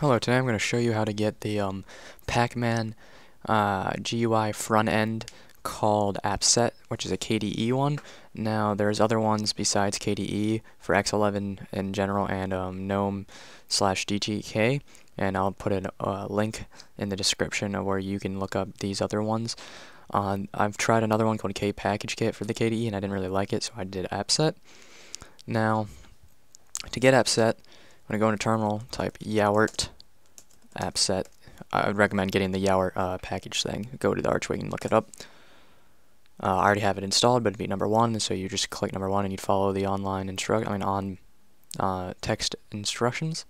Hello, today I'm going to show you how to get the um, Pacman uh, GUI front end called AppSet, which is a KDE one. Now, there's other ones besides KDE for X11 in general and um, GNOME slash GTK, and I'll put a uh, link in the description of where you can look up these other ones. Uh, I've tried another one called KPackageKit for the KDE, and I didn't really like it, so I did AppSet. Now, to get AppSet, I'm going to go into terminal, type Yaourt AppSet. I would recommend getting the Yaourt uh, package thing. Go to the Arch Wiki and look it up. Uh, I already have it installed, but it'd be number one, so you just click number one and you'd follow the online instruct, I mean on uh, text instructions.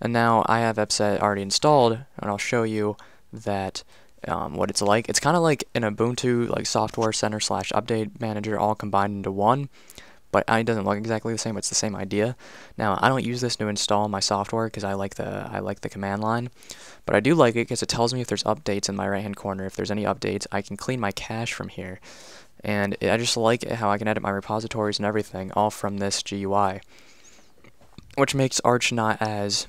And now I have AppSet already installed, and I'll show you that um, what it's like. It's kind of like an Ubuntu like software center slash update manager all combined into one but it doesn't look exactly the same. It's the same idea. Now, I don't use this to install my software because I like the I like the command line, but I do like it because it tells me if there's updates in my right hand corner. If there's any updates, I can clean my cache from here, and I just like how I can edit my repositories and everything all from this GUI, which makes Arch not as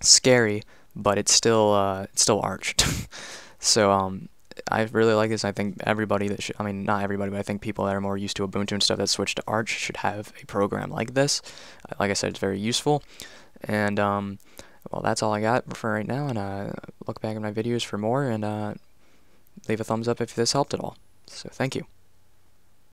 scary, but it's still uh, it's still Arch. so um, I really like this. I think everybody that should, I mean, not everybody, but I think people that are more used to Ubuntu and stuff that switch to Arch should have a program like this. Like I said, it's very useful. And, um, well, that's all I got for right now. And uh, look back at my videos for more and uh, leave a thumbs up if this helped at all. So thank you.